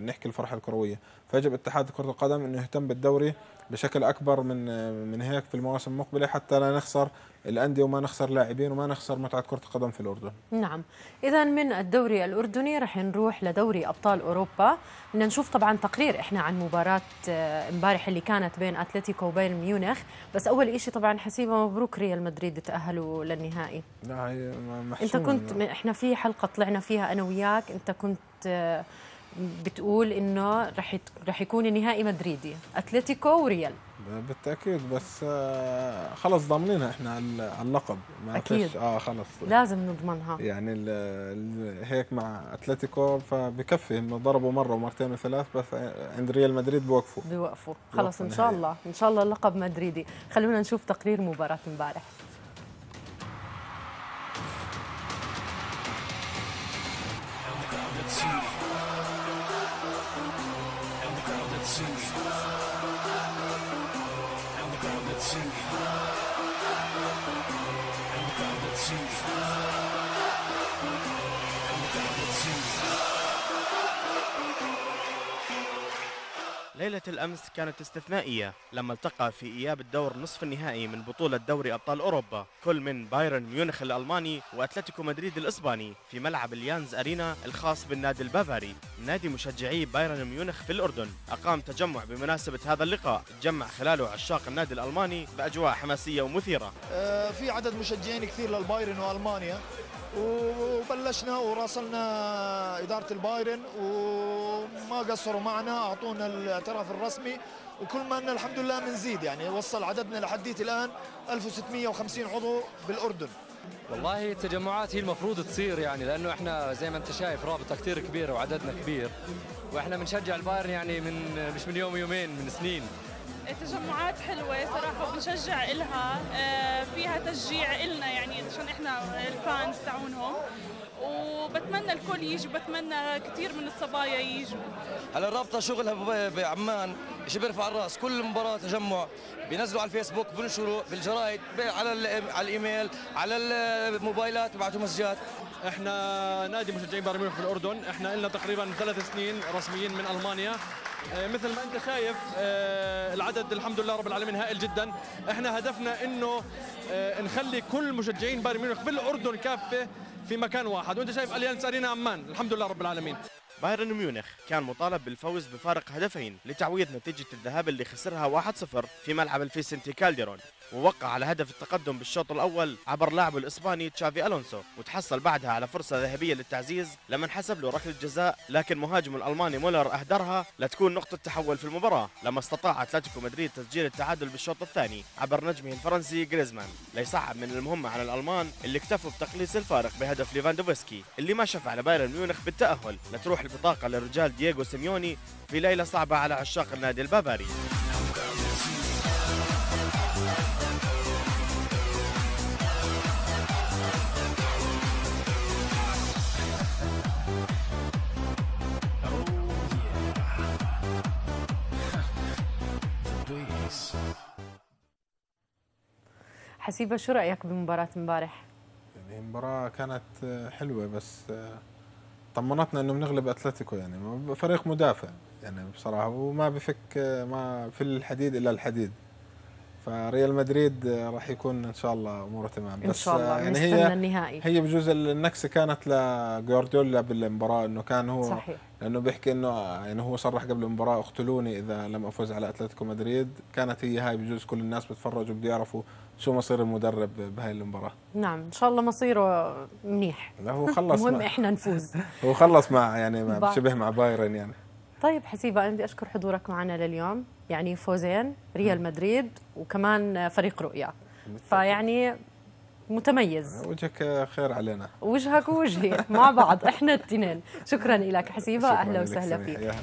نحكي الفرحة الكروية. فيجب اتحاد كرة القدم إنه يهتم بالدوري بشكل أكبر من من هيك في المواسم المقبلة حتى لا نخسر الأندية وما نخسر لاعبين وما نخسر متعة كرة القدم في الأردن. نعم، اذا من الدوري الأردني رح نروح لدوري أبطال أوروبا، بدنا نشوف طبعا تقرير إحنا عن مباراة آه، امبارح اللي كانت بين أتلتيكو وبايرن ميونخ، بس أول شيء طبعا حسيبه مبروك ريال مدريد تأهلوا للنهائي. لا هي أنت كنت إحنا في حلقة طلعنا فيها أنا وياك، أنت كنت آه، بتقول إنه رح رح يكون النهائي مدريدي أتلتيكو وريال. بالتأكيد بس آه، خلص ضامنينها إحنا على اللقب. ما أكيد. آه خلص. لازم نضمنها. يعني ال ال هيك مع أتلتيكو فبكفي إنه ضربوا مرة ومرتين وثلاث بس عند ريال مدريد بوقفوا. بيوقفوا خلص إن شاء الله. إن شاء الله اللقب مدريدي. خلونا نشوف تقرير مباراة امبارح. ليلة الأمس كانت استثنائية لما التقى في إياب الدور نصف النهائي من بطولة دوري أبطال أوروبا كل من بايرن ميونخ الألماني وأتلتيكو مدريد الإسباني في ملعب اليانز أرينا الخاص بالنادي البافاري. نادي مشجعي بايرن ميونخ في الأردن. أقام تجمع بمناسبة هذا اللقاء. تجمع خلاله عشاق النادي الألماني بأجواء حماسية ومثيرة. آه، في عدد مشجعين كثير للبايرن وألمانيا. وبلشنا وراسلنا إدارة البايرن وما قصروا معنا أعطونا الاعتراف الرسمي. وكل ما أن الحمد لله بنزيد يعني وصل عددنا لحديت الآن 1650 عضو بالأردن. والله التجمعات هي المفروض تصير يعني لأنه إحنا زي ما أنت شايف رابطة كثير كبيرة وعددنا كبير. وإحنا بنشجع البايرن يعني من مش من يوم ويومين من سنين. تجمعات حلوة صراحة وبنشجع إلها آه، فيها تشجيع إلنا يعني عشان إحنا الفانز تاعونهم. وبتمنى الكل يجي بتمنى كثير من الصبايا يجوا. على الرابطه شغلها بعمان شيء بيرفع الرأس. كل مباراة تجمع بينزلوا على الفيسبوك بنشروا بالجرايد على على الإيميل على الموبايلات بيبعثوا مسجات. إحنا نادي مشجعين بايرن ميونخ في الأردن. إحنا لنا تقريبا ثلاث سنين رسميين من ألمانيا. مثل ما انت شايف آه، العدد الحمد لله رب العالمين هائل جدا. إحنا هدفنا انه آه، نخلي كل مشجعين بايرن ميونخ في الأردن كافة في مكان واحد. وانت شايف اليانس ارينا عمان الحمد لله رب العالمين. بايرن ميونخ كان مطالب بالفوز بفارق هدفين لتعويض نتيجة الذهاب اللي خسرها 1-0 في ملعب الفيسنتي كالديرون. ووقع على هدف التقدم بالشوط الأول عبر لاعبه الإسباني تشافي ألونسو وتحصل بعدها على فرصة ذهبية للتعزيز لما انحسب له ركلة جزاء لكن مهاجم الألماني مولر أهدرها لتكون نقطة تحول في المباراة لما استطاع أتلتيكو مدريد تسجيل التعادل بالشوط الثاني عبر نجمه الفرنسي جريزمان. ليصعب من المهمة على الألمان اللي اكتفوا بتقليص الفارق بهدف ليفاندوفسكي اللي ما شفع لبايرن ميونخ بالتأهل لتروح البطاقة للرجال دييغو سيميوني في ليلة صعبة على عشاق النادي البافاري. حسيبه شو رأيك بمباراة امبارح يعني المباراة كانت حلوة بس طمنتنا إنه بنغلب أتلتيكو يعني فريق مدافع يعني بصراحة وما بفك ما في الحديد إلا الحديد. فريال مدريد راح يكون إن شاء الله أموره تمام. إن شاء الله يعني هي النهائي. هي بجوز النكسة كانت لجوارديولا بالمباراة إنه كان هو صحيح. لأنه بيحكي إنه يعني هو صرح قبل المباراة اقتلوني إذا لم أفوز على أتلتيكو مدريد. كانت هي هاي بجوز كل الناس بتفرجوا بده يعرفوا شو مصير المدرب بهاي المباراة؟ نعم إن شاء الله مصيره منيح. لا هو خلص المهم إحنا نفوز. هو خلص مع يعني مع شبه مع بايرن يعني. طيب حسيبة أنا بدي أشكر حضورك معنا لليوم. يعني فوزين ريال مدريد وكمان فريق رؤيا. فيعني متميز. وجهك خير علينا. وجهك ووجهي مع بعض إحنا التنين. شكرا لك حسيبة أهلا وسهلا فيك.